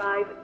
25.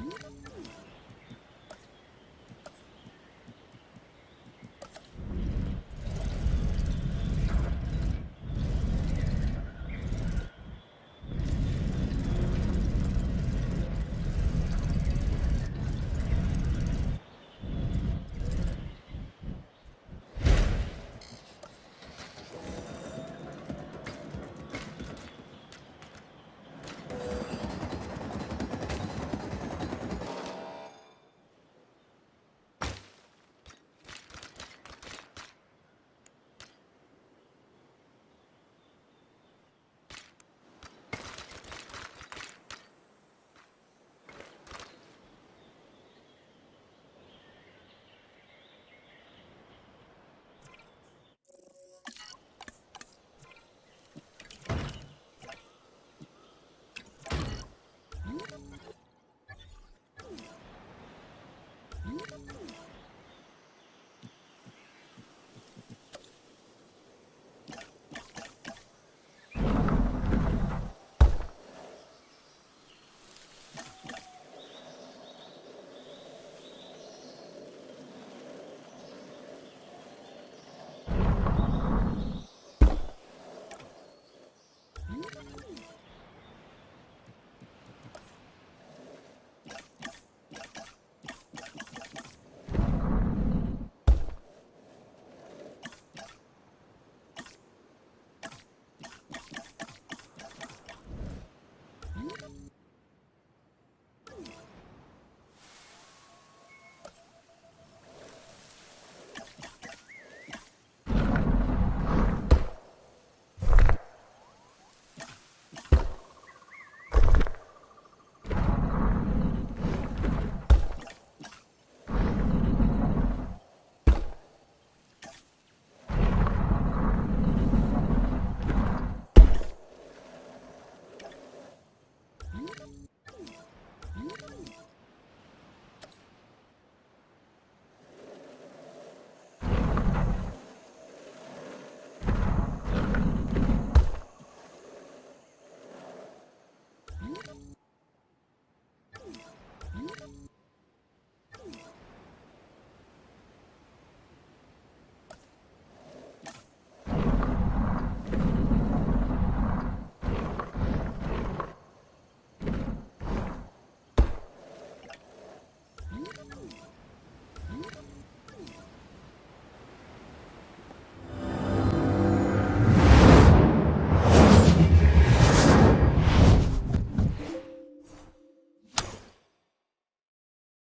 Mm-hmm.